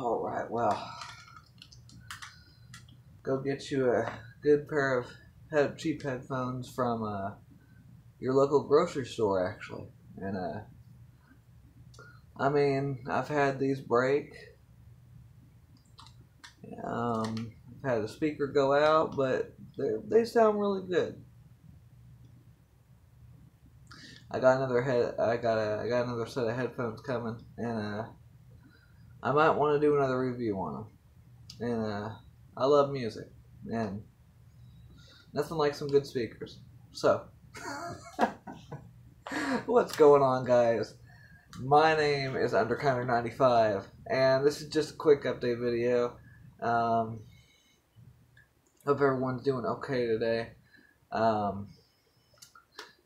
All right, well, go get you a good pair of head, cheap headphones from uh, your local grocery store, actually. And uh, I mean, I've had these break. Um, I've had a speaker go out, but they sound really good. I got another head. I got a. I got another set of headphones coming, and uh, I might want to do another review on them. And uh, I love music, and nothing like some good speakers. So, what's going on, guys? My name is Underkinder95, and this is just a quick update video. Um, hope everyone's doing okay today. Um,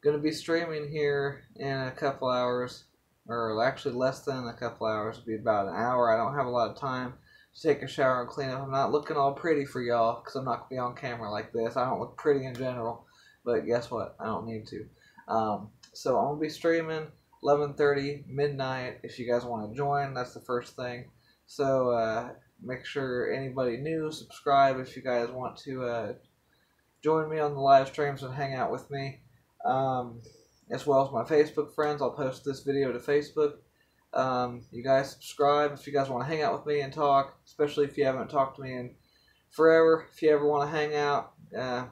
gonna be streaming here in a couple hours, or actually less than a couple hours. It'll be about an hour. I don't have a lot of time to take a shower and clean up. I'm not looking all pretty for y'all because I'm not gonna be on camera like this. I don't look pretty in general, but guess what? I don't need to. Um, so I'm gonna be streaming 11:30 midnight. If you guys want to join, that's the first thing. So uh, make sure anybody new subscribe if you guys want to uh, join me on the live streams and hang out with me. Um, as well as my Facebook friends, I'll post this video to Facebook. Um, you guys subscribe if you guys want to hang out with me and talk, especially if you haven't talked to me in forever. If you ever want to hang out, uh,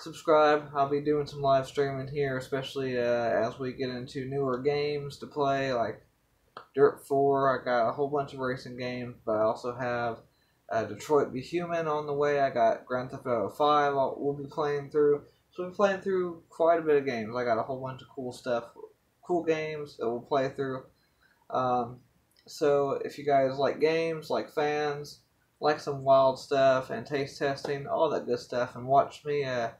subscribe. I'll be doing some live streaming here, especially uh, as we get into newer games to play, like Dirt 4. I got a whole bunch of racing games, but I also have uh, Detroit Become Human on the way. I got Grand Theft Auto 5 I'll, we'll be playing through. So we're playing through quite a bit of games. I got a whole bunch of cool stuff, cool games that we'll play through. Um, so if you guys like games, like fans, like some wild stuff and taste testing, all that good stuff, and watch me uh,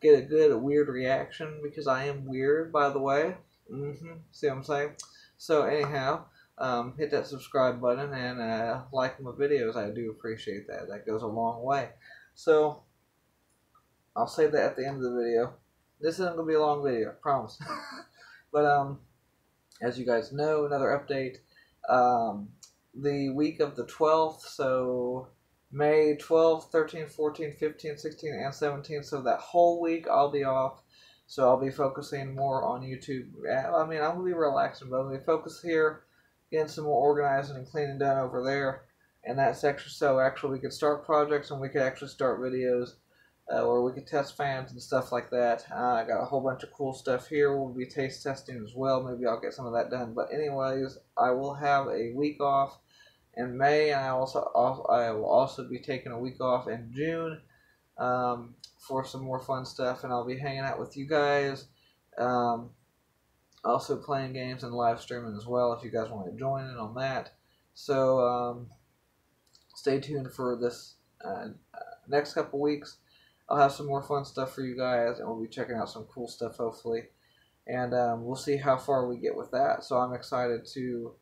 get a good, a weird reaction because I am weird, by the way. Mm-hmm. See what I'm saying? So anyhow, um, hit that subscribe button and uh, like my videos. I do appreciate that. That goes a long way. So I'll say that at the end of the video. This isn't gonna be a long video, I promise. but um, as you guys know, another update. Um, the week of the 12th, so May 12th, 13th, 14th, 15th, 16th, and 17th. So that whole week I'll be off. So I'll be focusing more on YouTube. I mean, I'm to be relaxing, but I'm to focus here, getting some more organizing and cleaning done over there in that section. So actually we could start projects and we could actually start videos uh, where we could test fans and stuff like that. Uh, I got a whole bunch of cool stuff here. We'll be taste testing as well. Maybe I'll get some of that done. But anyways, I will have a week off in May, and I also I will also be taking a week off in June um, for some more fun stuff, and I'll be hanging out with you guys. Um, also playing games and live streaming as well if you guys want to join in on that. So um, stay tuned for this uh, next couple weeks. I'll have some more fun stuff for you guys, and we'll be checking out some cool stuff hopefully. And um, we'll see how far we get with that. So I'm excited to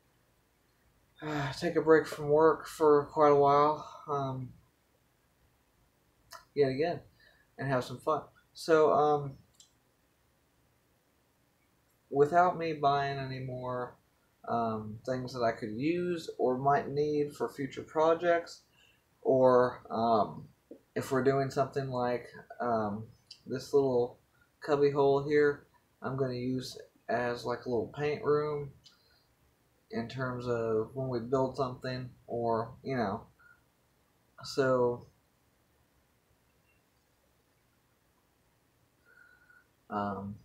uh, take a break from work for quite a while, um, yet again, and have some fun. So, um, without me buying any more um, things that I could use or might need for future projects, or um, if we're doing something like um, this little cubby hole here, I'm going to use as like a little paint room in terms of when we build something or, you know, so um,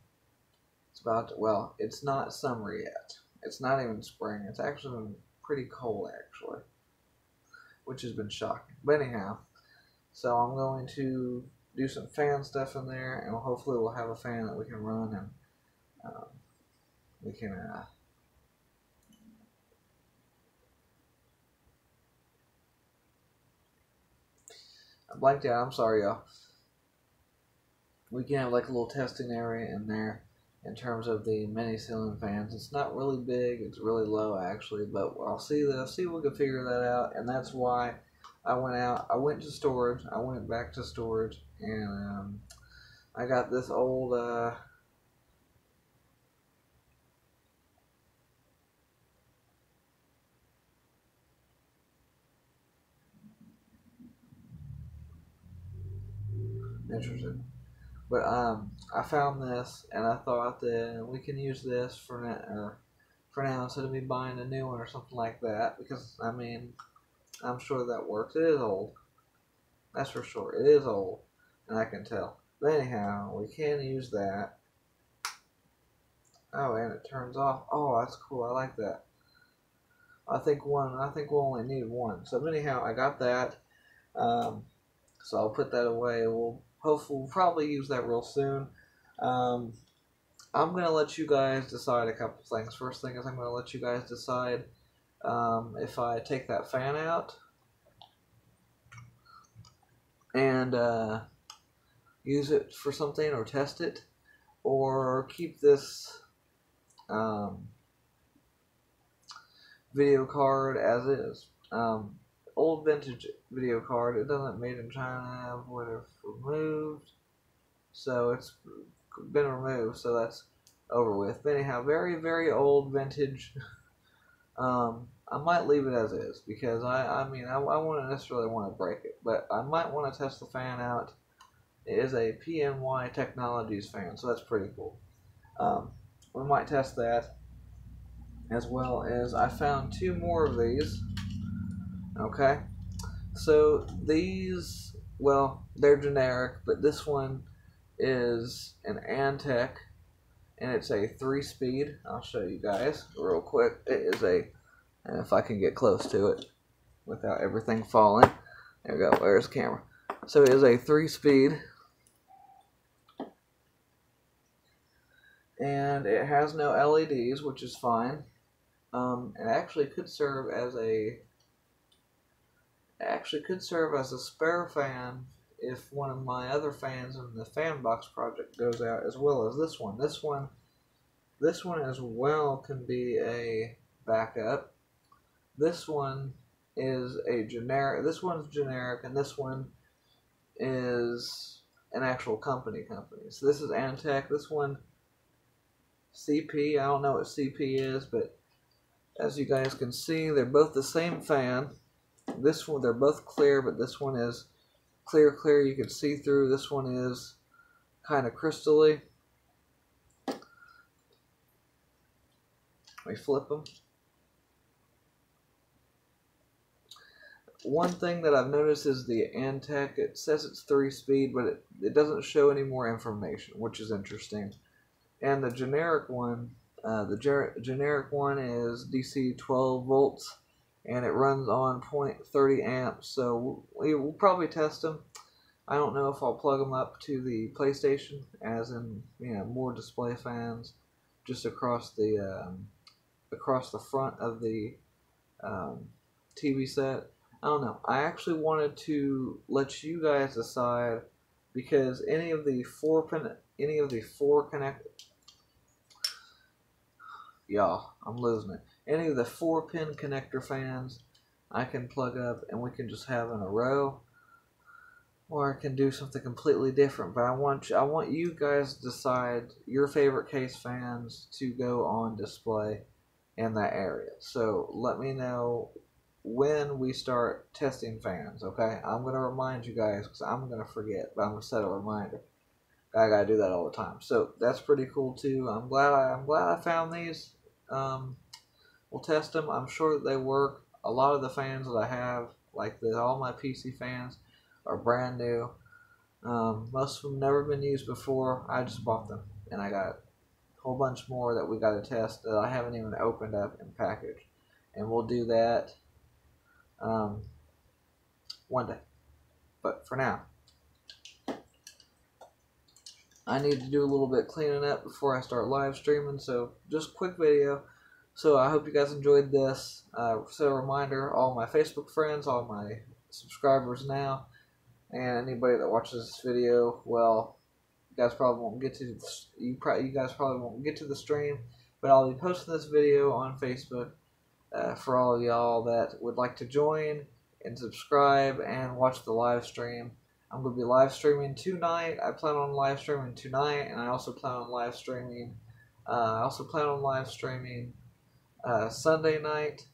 it's about, to, well, it's not summer yet. It's not even spring. It's actually been pretty cold, actually, which has been shocking. But anyhow, so I'm going to do some fan stuff in there, and hopefully we'll have a fan that we can run and um, we can uh, I blanked out. I'm sorry, y'all. We can have like a little testing area in there in terms of the mini ceiling fans. It's not really big. It's really low actually, but I'll see that. I'll see if we can figure that out, and that's why I went out, I went to storage, I went back to storage, and um, I got this old, uh, interesting. But um, I found this, and I thought that we can use this for now, for now instead of me buying a new one or something like that. Because I mean, I'm sure that works. It is old. That's for sure. It is old, and I can tell. But anyhow, we can use that. Oh, and it turns off. Oh, that's cool. I like that. I think one. I think we'll only need one. So anyhow, I got that. Um, so I'll put that away. We'll hopefully we'll probably use that real soon. Um, I'm gonna let you guys decide a couple things. First thing is I'm gonna let you guys decide um, if I take that fan out and uh, use it for something or test it, or keep this um, video card as is. Um, old vintage video card. It doesn't made in China. Have removed, so it's been removed. So that's over with. But anyhow, very very old vintage. um, I might leave it as is because I I mean I, I wouldn't necessarily want to break it, but I might want to test the fan out. It is a PNY Technologies fan, so that's pretty cool. Um, we might test that as well as I found two more of these. Okay, so these, well, they're generic, but this one is an Antec, and it's a three-speed. I'll show you guys real quick. It is a, if I can get close to it without everything falling. There we go. Where's the camera? So it is a three-speed, and it has no LEDs, which is fine. Um, it actually could serve as a actually could serve as a spare fan if one of my other fans in the fan box project goes out as well as this one. This one this one as well can be a backup. This one is a generic this one's generic and this one is an actual company company. So this is Antec, this one CP, I don't know what CP is, but as you guys can see, they're both the same fan. This one, they're both clear, but this one is clear, clear. You can see through. This one is kind of crystally. We flip them. One thing that I've noticed is the Antec, it says it's three speed, but it, it doesn't show any more information, which is interesting. And the generic one, uh, the ger- generic one is DC 12 volts and it runs on 0.30 amps. So we will probably test them. I don't know if I'll plug them up to the PlayStation, as in you know more display fans, just across the um, across the front of the um, TV set. I don't know. I actually wanted to let you guys decide because any of the four pin, any of the four connect y'all, I'm losing it any of the four pin connector fans I can plug up and we can just have in a row. Or I can do something completely different but I want you, I want you guys to decide your favorite case fans to go on display in that area. So let me know when we start testing fans okay? I'm gonna remind you guys because I'm gonna forget but I'm gonna set a reminder. I gotta do that all the time. So that's pretty cool too. I'm glad I, I'm glad I found these um, We'll test them. I'm sure that they work. A lot of the fans that I have, like the, all my PC fans, are brand new. Um, most of them never been used before. I just bought them, and I got a whole bunch more that we got to test that I haven't even opened up and packaged. And we'll do that um, one day. But for now, I need to do a little bit cleaning up before I start live streaming. So just quick video. So I hope you guys enjoyed this. Uh, so a reminder, all my Facebook friends, all my subscribers now, and anybody that watches this video, well, you guys probably won't get to you. You guys probably won't get to the stream, but I'll be posting this video on Facebook uh, for all of y'all that would like to join and subscribe and watch the live stream. I'm going to be live streaming tonight. I plan on live streaming tonight, and I also plan on live streaming. Uh, I also plan on live streaming uh, Sunday night,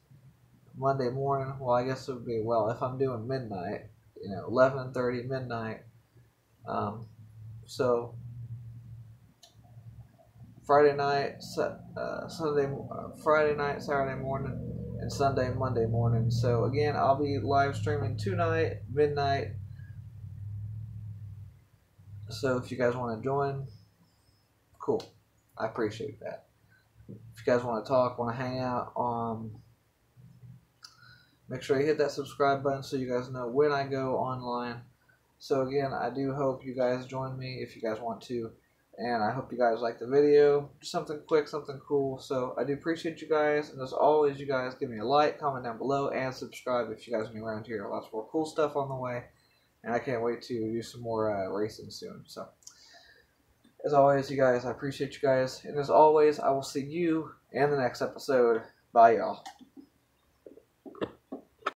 Monday morning. Well, I guess it would be well if I'm doing midnight, you know, eleven thirty midnight. Um, So Friday night, uh, Sunday, uh, Friday night, Saturday morning, and Sunday, Monday morning. So again, I'll be live streaming tonight, midnight. So if you guys want to join, cool. I appreciate that. If you guys want to talk, want to hang out, um, make sure you hit that subscribe button so you guys know when I go online. So again, I do hope you guys join me if you guys want to. And I hope you guys like the video. Just something quick, something cool. So I do appreciate you guys. And as always, you guys give me a like, comment down below, and subscribe if you guys are new around here. Lots more cool stuff on the way. And I can't wait to do some more uh, racing soon. So as always, you guys, I appreciate you guys. And as always, I will see you in the next episode. Bye, y'all.